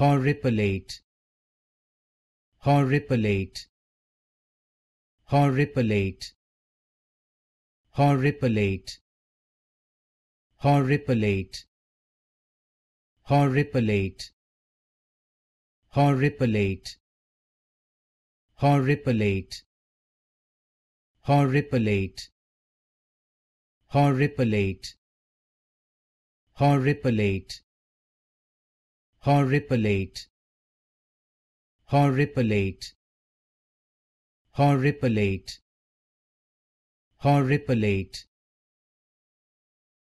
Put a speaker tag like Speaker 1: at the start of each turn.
Speaker 1: horripilate horripilate horripilate horripilate horripilate horripilate horripilate horripilate horripilate horripilate horripilate horripilate. Horripilate. Horripilate. Horripilate